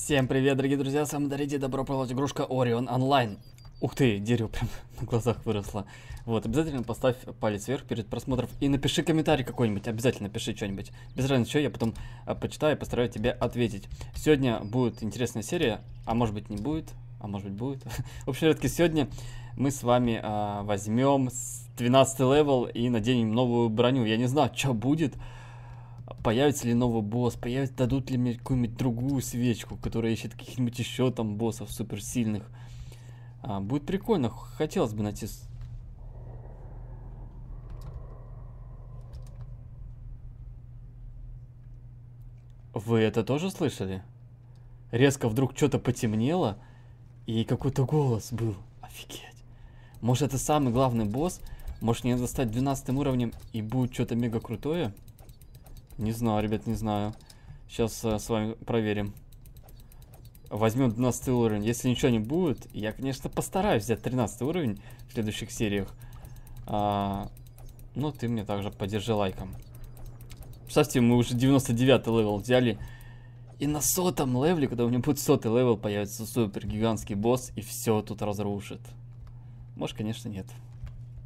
Всем привет, дорогие друзья, с вами Дариди, добро пожаловать игрушка Orion Online. Ух ты, дерево прям на глазах выросло. Вот, обязательно поставь палец вверх перед просмотром и напиши комментарий какой-нибудь, обязательно напиши что-нибудь. Без разницы, что я потом а, почитаю и постараюсь тебе ответить. Сегодня будет интересная серия, а может быть не будет, а может быть будет. В общем, ребятки, сегодня мы с вами а, возьмем 12 левел и наденем новую броню. Я не знаю, что будет, появится ли новый босс, появится, дадут ли мне какую-нибудь другую свечку, которая ищет каких-нибудь еще там боссов суперсильных. А, будет прикольно, хотелось бы найти... Вы это тоже слышали? Резко вдруг что-то потемнело, и какой-то голос был. Офигеть. Может это самый главный босс? Может не надо стать 12 уровнем и будет что-то мега крутое? Не знаю, ребят, не знаю. Сейчас а, с вами проверим. Возьмем 12 уровень. Если ничего не будет, я, конечно, постараюсь взять 13 уровень в следующих сериях. А, ну, ты мне также поддержи лайком. Представьте, мы уже 99 левел взяли. И на сотом левеле, когда у меня будет сотый левел, появится супер гигантский босс и все тут разрушит. Может, конечно, нет.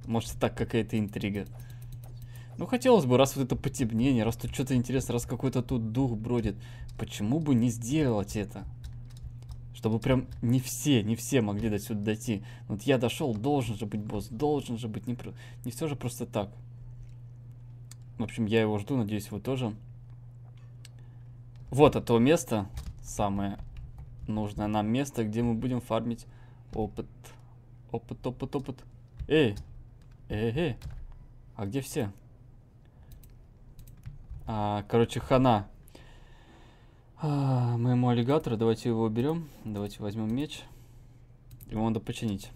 Может, так какая-то интрига. Ну, хотелось бы, раз вот это потемнение, раз тут что-то интересно, раз какой-то тут дух бродит, почему бы не сделать это? Чтобы прям не все, не все могли до сюда дойти. Вот я дошел, должен же быть босс, должен же быть, не, не все же просто так. В общем, я его жду, надеюсь, вы тоже. Вот это место, самое нужное нам место, где мы будем фармить опыт. Опыт, опыт, опыт. Эй, эй, эй, а где все? А, короче, хана. А, моему аллигатору, давайте его уберем. Давайте возьмем меч. Его надо починить.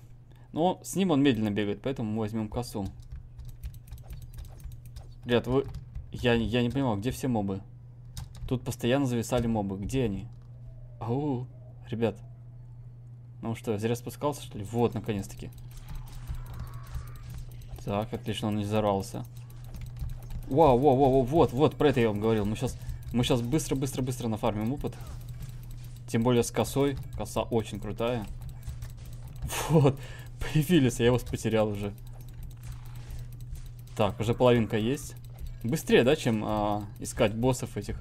Но с ним он медленно бегает, поэтому мы возьмем косу. Ребят, вы... Я, я не понимал, где все мобы? Тут постоянно зависали мобы. Где они? Ау, ребят. Ну что, я зря спускался, что ли? Вот, наконец-таки. Так, отлично, он не взорвался. Вау, вау, вау, вот, вот, про это я вам говорил. Мы сейчас, мы сейчас быстро, быстро, быстро нафармим опыт. Тем более с косой. Коса очень крутая. Вот, появились, я его потерял уже. Так, уже половинка есть. Быстрее, да, чем а, искать боссов этих.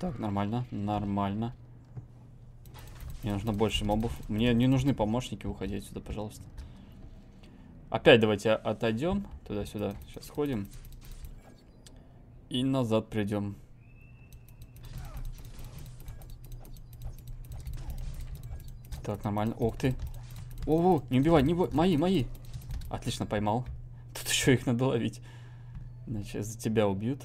Так, нормально, нормально. Мне нужно больше мобов. Мне не нужны помощники, уходи отсюда, пожалуйста. Опять давайте отойдем туда-сюда. Сейчас сходим. И назад придем. Так, нормально. Ох ты. О, -о не убивай, не убивай. Мои, мои. Отлично, поймал. Тут еще их надо ловить. Значит, за тебя убьют.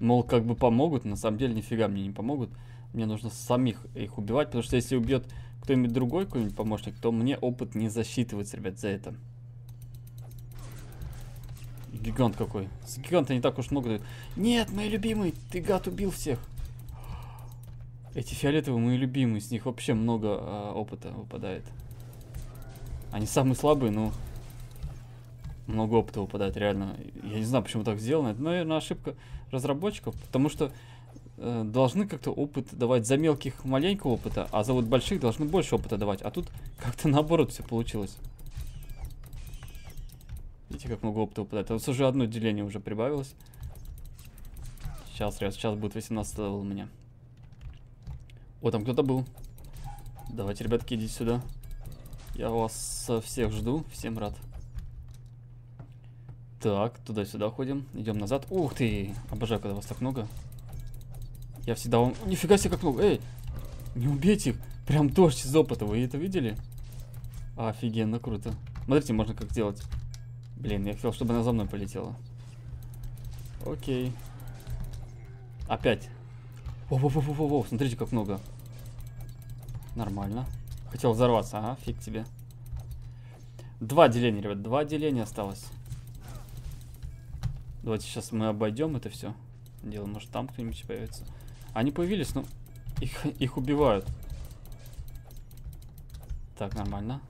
Мол, как бы помогут. На самом деле, нифига мне не помогут. Мне нужно самих их убивать, потому что если убьет кто-нибудь другой, какой-нибудь помощник, то мне опыт не засчитывается, ребят, за это. Гигант какой. С гиганта не так уж много дают. Нет, мои любимые, ты гад убил всех. Эти фиолетовые мои любимые, с них вообще много э, опыта выпадает. Они самые слабые, но много опыта выпадает, реально. Я не знаю, почему так сделано. Это, наверное, ошибка разработчиков, потому что Э, должны как-то опыт давать за мелких маленького опыта, а за вот больших должны больше опыта давать. А тут как-то наоборот все получилось. Видите, как много опыта выпадает. Вот уже одно деление уже прибавилось. Сейчас, ребят, сейчас будет 18 левел у меня. О, там кто-то был. Давайте, ребятки, идите сюда. Я вас всех жду. Всем рад. Так, туда-сюда ходим. Идем назад. Ух ты! Обожаю, когда вас так много. Я всегда... Он... Нифига себе как много. Эй, не убейте их. Прям дождь из опыта. Вы это видели? Офигенно, круто. Смотрите, можно как сделать. Блин, я хотел, чтобы она за мной полетела. Окей. Опять. Во-во-во-во-во, смотрите, как много. Нормально. Хотел взорваться, ага, фиг тебе. Два деления, ребят, два деления осталось. Давайте сейчас мы обойдем это все. Дело, может там кто-нибудь появится. Они появились, но их, их убивают. Так, нормально.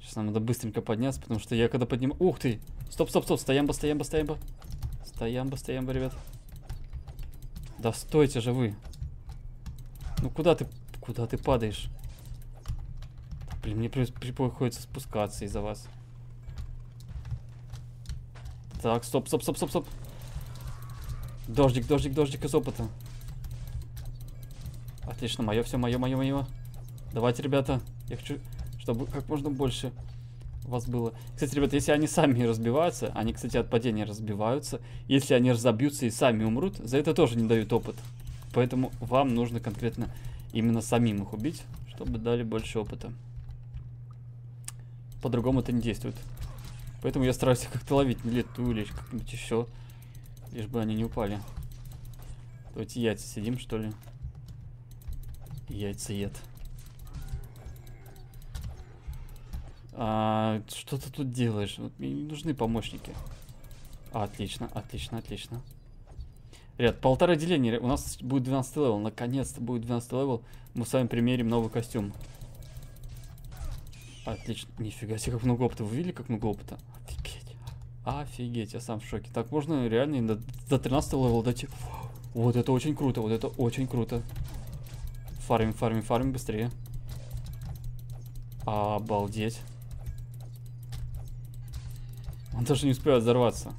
Сейчас нам надо быстренько подняться, потому что я когда поднимаю... Ух ты! Стоп, стоп, стоп, стоямба, стоямба, стоямба. Стоямба, стоямба, ребят. Да стойте же вы. Ну куда ты, куда ты падаешь? Блин, мне при, приходится спускаться из-за вас. Так, стоп, стоп, стоп, стоп, стоп. Дождик, дождик, дождик из опыта. Отлично, мое все, мое, мое, мое. Давайте, ребята. Я хочу, чтобы как можно больше вас было. Кстати, ребята, если они сами разбиваются, они, кстати, от падения разбиваются. Если они разобьются и сами умрут, за это тоже не дают опыт. Поэтому вам нужно конкретно именно самим их убить, чтобы дали больше опыта. По-другому это не действует. Поэтому я стараюсь их как-то ловить на лету или как-нибудь еще. Лишь бы они не упали. Давайте яйца съедим, что ли. Яйцеед. А, что ты тут делаешь? Вот мне не нужны помощники. А, отлично, отлично, отлично. Ребят, полтора деления. У нас будет 12 левел. Наконец-то будет 12 левел. Мы с вами примерим новый костюм. Отлично. Нифига себе, как много опыта. Вы видели, как много опыта? Офигеть. Офигеть, я сам в шоке. Так, можно реально до, до 13 левела дойти. Вот это очень круто, вот это очень круто. Фармим, фармим, фармим быстрее. Обалдеть. Он даже не успевает взорваться.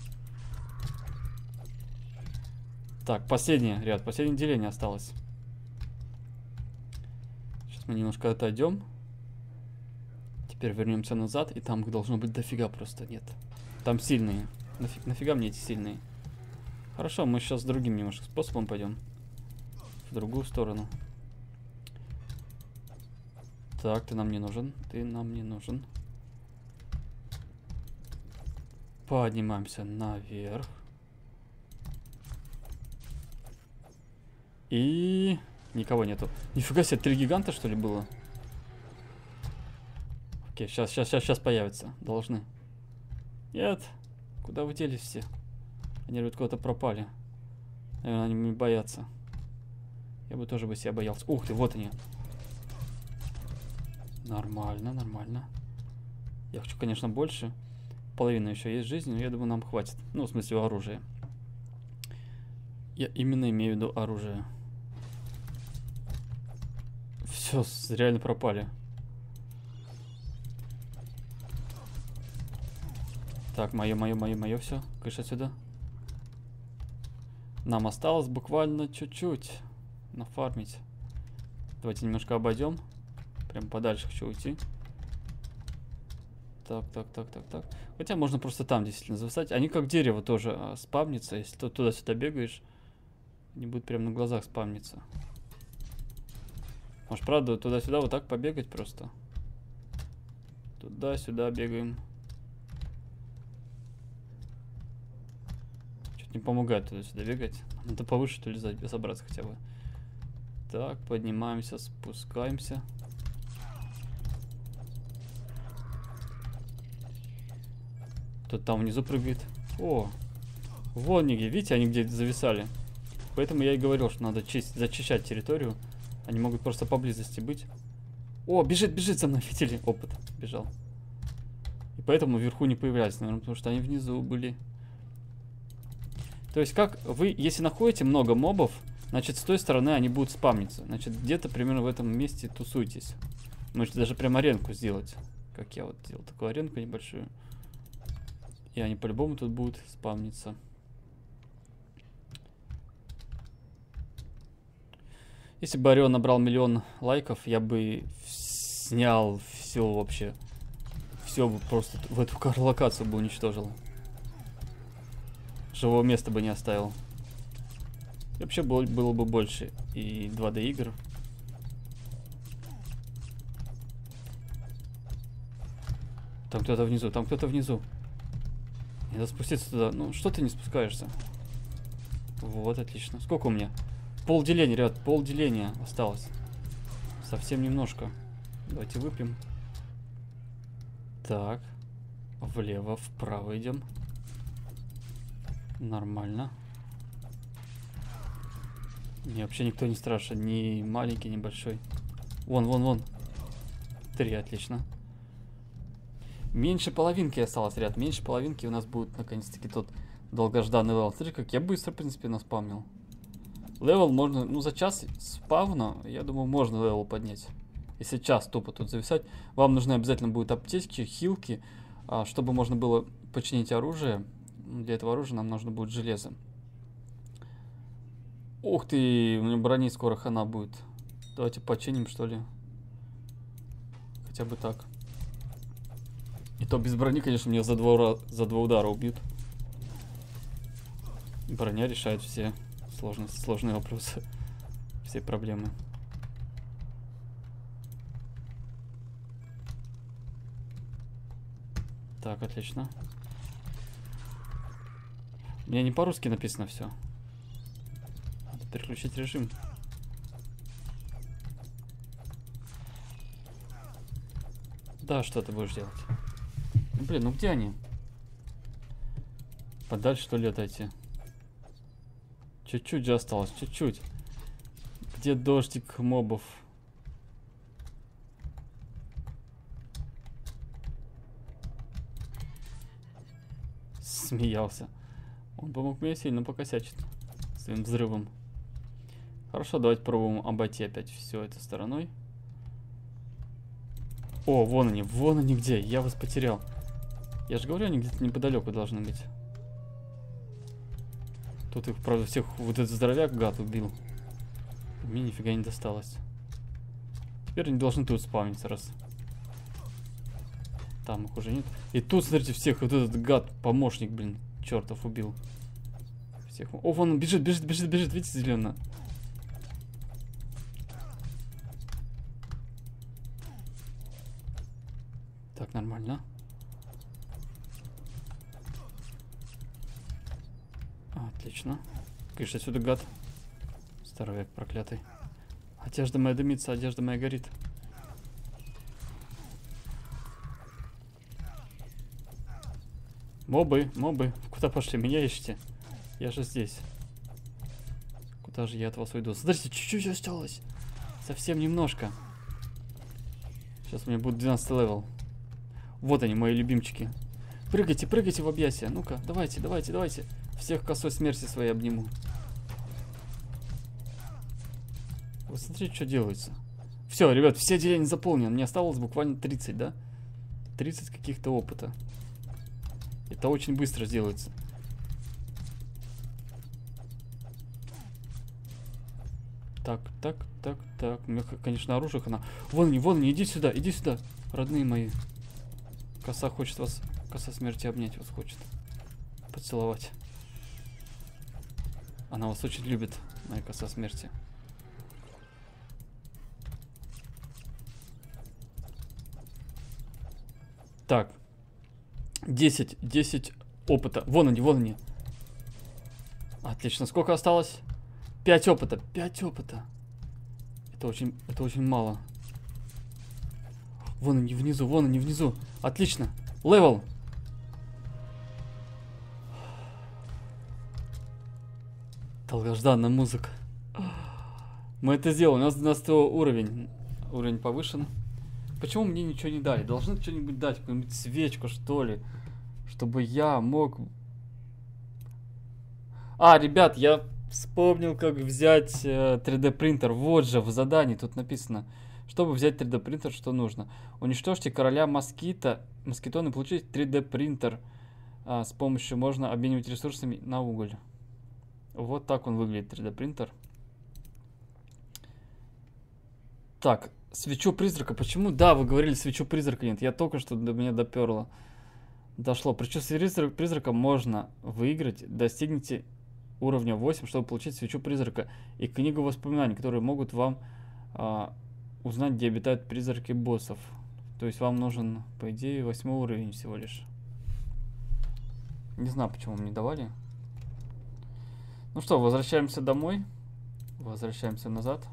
Так, последнее, ряд, последнее деление осталось. Сейчас мы немножко отойдем. Теперь вернемся назад, и там их должно быть дофига просто, нет. Там сильные. Нафиг, нафига мне эти сильные? Хорошо, мы сейчас другим немножко способом пойдем. В другую сторону. Так, ты нам не нужен. Ты нам не нужен. Поднимаемся наверх. И... Никого нету. Нифига себе, три гиганта, что ли, было? Окей, сейчас, сейчас, сейчас, сейчас появятся. Должны. Нет. Куда вы делись все? Они говорят, куда-то пропали. Наверное, они боятся. Я бы тоже бы себя боялся. Ух ты, вот они. Нормально, нормально. Я хочу, конечно, больше. Половина еще есть жизни, но я думаю, нам хватит. Ну, в смысле, оружия. Я именно имею в виду оружие. Все, реально пропали. Так, мое, мое, мое, мое, все. Кыш отсюда. Нам осталось буквально чуть-чуть нафармить. Давайте немножко обойдем. Прям подальше хочу уйти. Так, так, так, так, так. Хотя можно просто там действительно зависать. Они как дерево тоже а, спавнится. Если ты туда-сюда бегаешь, они будут прям на глазах спавниться. Может, правда, туда-сюда вот так побегать просто? Туда-сюда бегаем. не помогает туда-сюда бегать. Надо повыше, что ли, забраться хотя бы. Так, поднимаемся, спускаемся. Кто там внизу прыгает. О, вон они видите, они где зависали. Поэтому я и говорил, что надо чист, зачищать территорию. Они могут просто поблизости быть. О, бежит, бежит за мной, видели? Опыт, бежал. И поэтому вверху не появлялись, наверное, потому что они внизу были. То есть как вы, если находите много мобов, значит с той стороны они будут спамниться. Значит где-то примерно в этом месте тусуйтесь. Можете даже прям аренку сделать. Как я вот делал такую аренку небольшую. И они по-любому тут будут спамниться. Если бы Орион набрал миллион лайков, я бы снял все вообще. Все бы просто в эту локацию бы уничтожил. Живого места бы не оставил. И вообще было, бы больше и 2D игр. Там кто-то внизу, там кто-то внизу. Надо спуститься туда. Ну, что ты не спускаешься? Вот, отлично. Сколько у меня? Пол деления, ребят, пол деления осталось. Совсем немножко. Давайте выпьем. Так. Влево, вправо идем. Нормально. Мне вообще никто не страшен. Ни маленький, ни большой. Вон, вон, вон. Три, отлично. Меньше половинки осталось, ряд. Меньше половинки у нас будет наконец-таки тот Долгожданный левел. Смотри, как я быстро, в принципе, наспавнил. Левел можно, ну, за час спавна, я думаю, можно левел поднять. Если час тупо тут зависать. Вам нужны обязательно будут аптечки, хилки, а, чтобы можно было починить оружие. Для этого оружия нам нужно будет железо. Ух ты, у меня брони скоро хана будет. Давайте починим, что ли. Хотя бы так. И то без брони, конечно, меня за два, за два удара убьют. Броня решает все сложные, сложные вопросы, все проблемы. Так, отлично. У меня не по-русски написано все. Надо переключить режим. Да, что ты будешь делать? Ну, блин, ну где они? Подальше, что ли, отойти? Чуть-чуть же осталось, чуть-чуть. Где дождик мобов? Смеялся. Он помог мне сильно покосячить своим взрывом. Хорошо, давайте пробуем обойти опять все это стороной. О, вон они, вон они где, я вас потерял. Я же говорю, они где-то неподалеку должны быть. Тут их, правда, всех вот этот здоровяк гад убил. Мне нифига не досталось. Теперь они должны тут спавниться, раз. Там их уже нет. И тут, смотрите, всех вот этот гад, помощник, блин, чертов убил. Всех. О, вон он бежит, бежит, бежит, бежит, видите, зелено. Так, нормально. Отлично. Конечно, отсюда гад. Здоровяк проклятый. Одежда моя дымится, одежда моя горит. Мобы, мобы, куда пошли? Меня ищите. Я же здесь. Куда же я от вас уйду? Смотрите, чуть-чуть осталось. Совсем немножко. Сейчас у меня будет 12 левел. Вот они, мои любимчики. Прыгайте, прыгайте в объятия. Ну-ка, давайте, давайте, давайте. Всех косой смерти своей обниму. Вот смотрите, что делается. Все, ребят, все деления заполнены. Мне осталось буквально 30, да? 30 каких-то опыта. Это очень быстро сделается. Так, так, так, так. У меня, конечно, оружие она. Вон они, вон они, иди сюда, иди сюда, родные мои. Коса хочет вас, коса смерти обнять вас хочет. Поцеловать. Она вас очень любит, моя коса смерти. Так. 10, 10 опыта. Вон они, вон они. Отлично. Сколько осталось? 5 опыта. 5 опыта. Это очень, это очень мало. Вон они внизу, вон они внизу. Отлично. Левел. Долгожданная музыка. Мы это сделали. У нас 12 уровень. Уровень повышен. Почему мне ничего не дали? Должны что-нибудь дать, какую-нибудь свечку, что ли. Чтобы я мог... А, ребят, я вспомнил, как взять э, 3D принтер. Вот же, в задании тут написано. Чтобы взять 3D принтер, что нужно? Уничтожьте короля москита, москитон и получить 3D принтер. А, с помощью можно обменивать ресурсами на уголь. Вот так он выглядит, 3D принтер. Так, свечу призрака. Почему? Да, вы говорили, свечу призрака нет. Я только что до меня доперло. Дошло. Причем призрак, призрака можно выиграть. Достигните уровня 8, чтобы получить свечу призрака и книгу воспоминаний, которые могут вам а, узнать, где обитают призраки боссов. То есть вам нужен, по идее, восьмой уровень всего лишь. Не знаю, почему мне давали. Ну что, возвращаемся домой. Возвращаемся назад.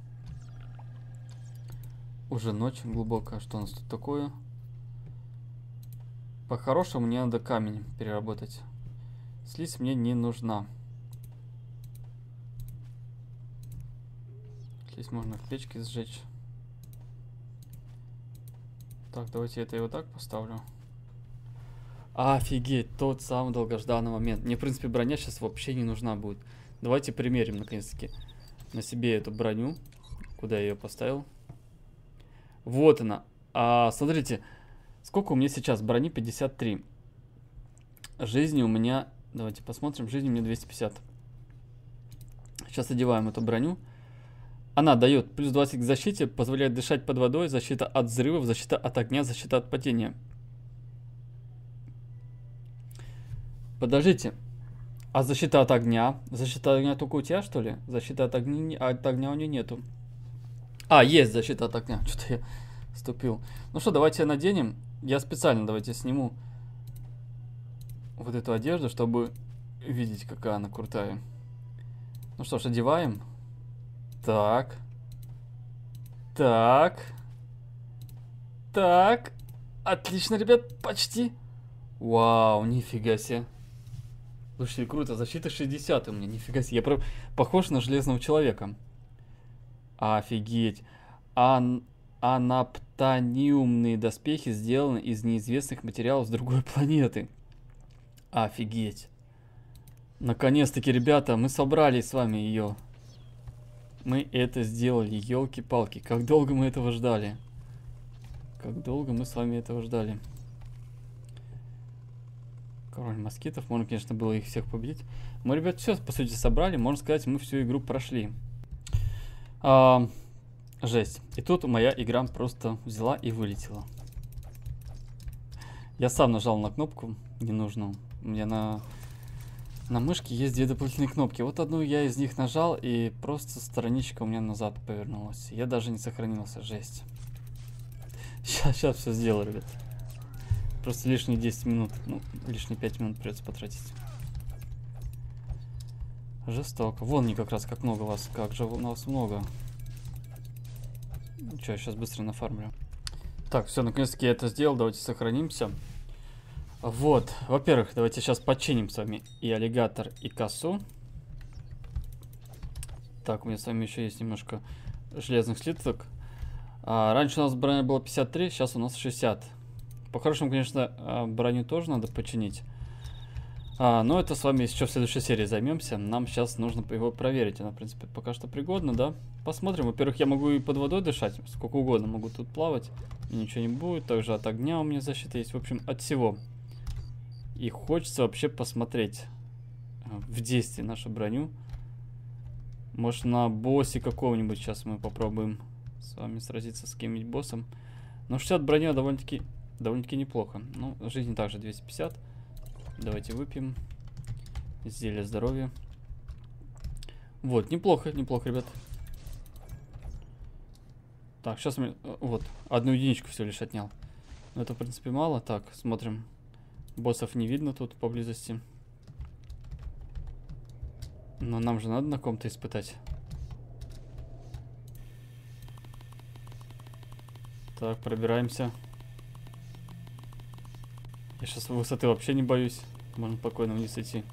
Уже ночь глубокая. Что у нас тут такое? По-хорошему мне надо камень переработать. Слизь мне не нужна. Слизь можно в печке сжечь. Так, давайте это я вот так поставлю. Офигеть, тот самый долгожданный момент. Мне, в принципе, броня сейчас вообще не нужна будет. Давайте примерим, наконец-таки, на себе эту броню. Куда я ее поставил? Вот она. А, смотрите, сколько у меня сейчас? Брони 53. Жизни у меня... Давайте посмотрим. Жизни у меня 250. Сейчас одеваем эту броню. Она дает плюс 20 к защите, позволяет дышать под водой, защита от взрывов, защита от огня, защита от падения. Подождите. А защита от огня? Защита от огня только у тебя, что ли? Защита от огня, от огня у нее нету. А, есть защита от огня. Что-то я ступил. Ну что, давайте наденем. Я специально давайте сниму вот эту одежду, чтобы видеть, какая она крутая. Ну что ж, одеваем. Так. Так. Так. Отлично, ребят, почти. Вау, нифига себе. Слушайте, круто, защита 60 у меня, нифига себе. Я про... похож на железного человека. Офигеть. Ан... Анаптониумные доспехи сделаны из неизвестных материалов с другой планеты. Офигеть. Наконец-таки, ребята, мы собрали с вами ее. Мы это сделали, елки-палки. Как долго мы этого ждали? Как долго мы с вами этого ждали? Король москитов. Можно, конечно, было их всех победить. Мы, ребят, все, по сути, собрали. Можно сказать, мы всю игру прошли. А, жесть. И тут моя игра просто взяла и вылетела. Я сам нажал на кнопку ненужную. У меня на, на мышке есть две дополнительные кнопки. Вот одну я из них нажал, и просто страничка у меня назад повернулась. Я даже не сохранился. Жесть. Сейчас, сейчас все сделаю, ребят. Просто лишние 10 минут, ну, лишние 5 минут придется потратить. Жестоко. Вон не как раз как много вас. Как же у нас много. Ну сейчас быстро нафармлю. Так, все, наконец-таки я это сделал. Давайте сохранимся. Вот, во-первых, давайте сейчас починим с вами и аллигатор, и косу. Так, у меня с вами еще есть немножко железных слиток. А, раньше у нас броня была 53, сейчас у нас 60. По-хорошему, конечно, а, броню тоже надо починить. А, но это с вами еще в следующей серии займемся. Нам сейчас нужно его проверить. Она, в принципе, пока что пригодна, да? Посмотрим. Во-первых, я могу и под водой дышать. Сколько угодно могу тут плавать. И ничего не будет. Также от огня у меня защита есть. В общем, от всего. И хочется вообще посмотреть а, в действии нашу броню. Может, на боссе какого-нибудь сейчас мы попробуем с вами сразиться с кем-нибудь боссом. Но 60 броня довольно-таки довольно-таки неплохо. Ну, жизни также 250. Давайте выпьем. Зелье здоровья. Вот, неплохо, неплохо, ребят. Так, сейчас мы... Э, вот, одну единичку всего лишь отнял. Но это, в принципе, мало. Так, смотрим. Боссов не видно тут поблизости. Но нам же надо на ком-то испытать. Так, пробираемся. Я сейчас высоты вообще не боюсь. Можно спокойно вниз идти.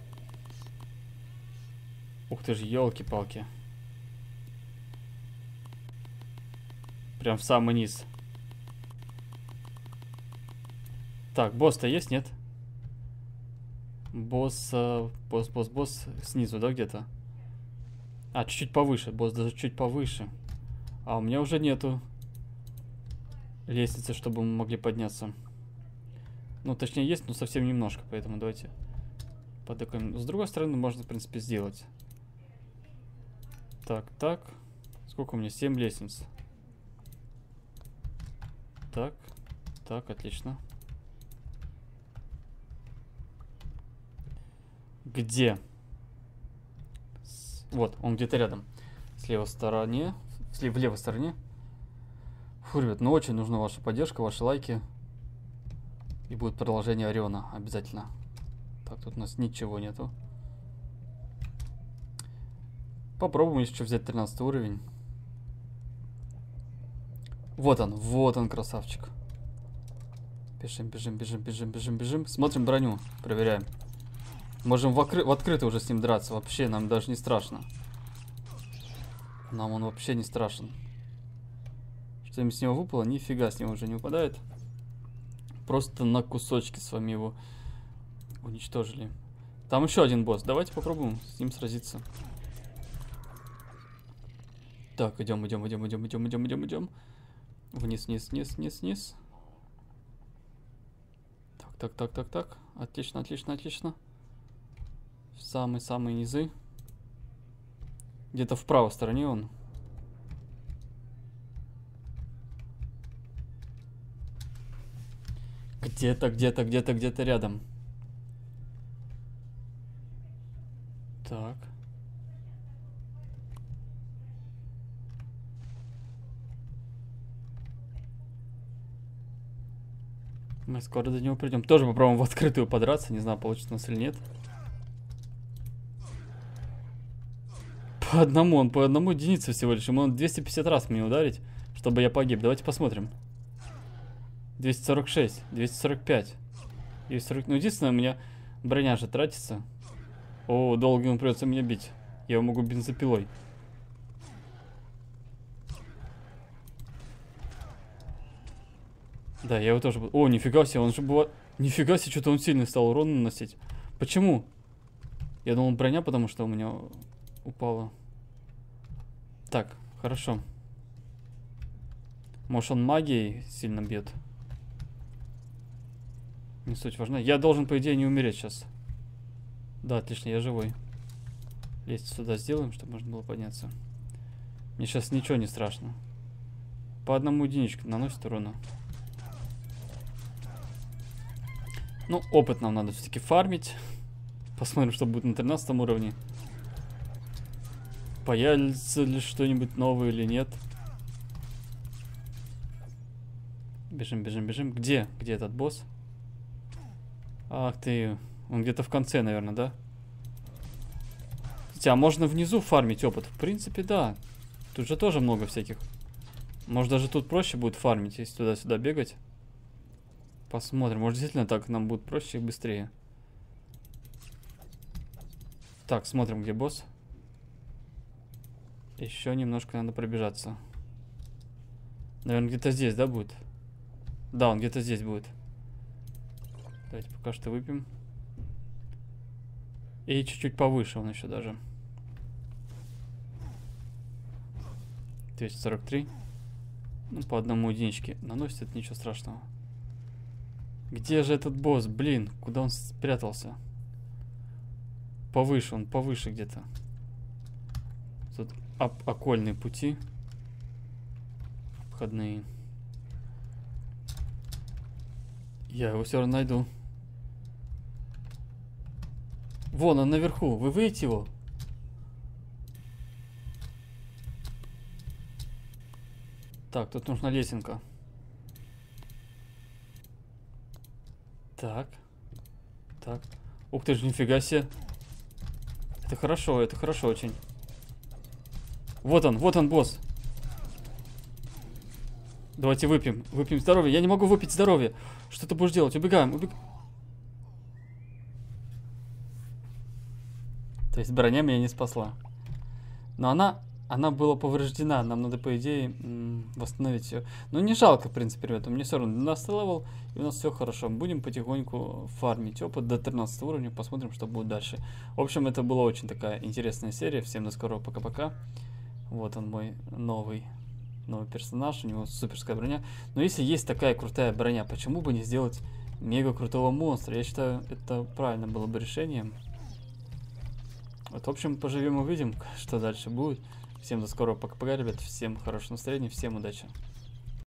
Ух ты же, елки-палки. Прям в самый низ. Так, босс-то есть, нет? Босс, босс, босс, босс снизу, да, где-то? А, чуть-чуть повыше. Босс даже чуть повыше. А у меня уже нету лестницы, чтобы мы могли подняться. Ну, точнее, есть, но совсем немножко, поэтому давайте подыкаем. С другой стороны, можно, в принципе, сделать. Так, так. Сколько у меня? 7 лестниц. Так, так, отлично. Где? Вот, он где-то рядом. С левой стороне. В левой стороне. Фу, ребят, ну очень нужна ваша поддержка, ваши лайки. И будет продолжение Ориона обязательно. Так, тут у нас ничего нету. Попробуем еще взять 13 уровень. Вот он, вот он, красавчик. Бежим, бежим, бежим, бежим, бежим, бежим. Смотрим броню, проверяем. Можем в, в открытый уже с ним драться. Вообще, нам даже не страшно. Нам он вообще не страшен. Что-нибудь с него выпало? Нифига с него уже не выпадает просто на кусочки с вами его Уничтожили. Там еще один босс. Давайте попробуем с ним сразиться. Так, идем, идем, идем, идем, идем, идем, идем, идем. Вниз, вниз, вниз, вниз, вниз. Так, так, так, так, так. Отлично, отлично, отлично. Самые-самые низы. Где-то в правой стороне он. Где-то, где-то, где-то, где-то рядом. Так. Мы скоро до него придем. Тоже попробуем в открытую подраться. Не знаю, получится у нас или нет. По одному, он по одному единице всего лишь. Ему он 250 раз мне ударить, чтобы я погиб. Давайте посмотрим. 246, 245, 240. Ну, единственное, у меня броня же тратится. О, долго ему придется меня бить. Я его могу бензопилой. Да, я его тоже. О, нифига себе, он же был... Нифига себе, что-то он сильно стал урон наносить. Почему? Я думал, броня, потому что у меня упала. Так, хорошо. Может, он магией сильно бьет? Не суть важна. Я должен, по идее, не умереть сейчас. Да, отлично, я живой. Лезть сюда сделаем, чтобы можно было подняться. Мне сейчас ничего не страшно. По одному единичку наносит урона. Ну, опыт нам надо все-таки фармить. Посмотрим, что будет на 13 уровне. Появится ли что-нибудь новое или нет. Бежим, бежим, бежим. Где? Где этот босс? Ах ты, он где-то в конце, наверное, да? А можно внизу фармить опыт? В принципе, да. Тут же тоже много всяких. Может, даже тут проще будет фармить, если туда-сюда бегать. Посмотрим. Может, действительно так нам будет проще и быстрее. Так, смотрим, где босс. Еще немножко надо пробежаться. Наверное, где-то здесь, да, будет? Да, он где-то здесь будет. Давайте пока что выпьем. И чуть-чуть повыше он еще даже. 243. Ну, по одному единичке наносит, это ничего страшного. Где же этот босс? Блин, куда он спрятался? Повыше, он повыше где-то. Тут окольные пути. Обходные. Я его все равно найду. Вон он наверху. Вы видите его? Так, тут нужна лесенка. Так. Так. Ух ты ж, нифига себе. Это хорошо, это хорошо очень. Вот он, вот он, босс. Давайте выпьем. Выпьем здоровье. Я не могу выпить здоровье. Что ты будешь делать? Убегаем, убегаем. То есть броня меня не спасла. Но она, она была повреждена. Нам надо, по идее, восстановить ее. Но не жалко, в принципе, ребята. Мне все равно 12 левел, и у нас все хорошо. Будем потихоньку фармить опыт до 13 уровня. Посмотрим, что будет дальше. В общем, это была очень такая интересная серия. Всем до скорого, пока-пока. Вот он мой новый новый персонаж, у него суперская броня. Но если есть такая крутая броня, почему бы не сделать мега крутого монстра? Я считаю, это правильно было бы решением. Вот, в общем, поживем увидим, что дальше будет. Всем до скорого, пока-пока, ребят. Всем хорошего настроения, всем удачи.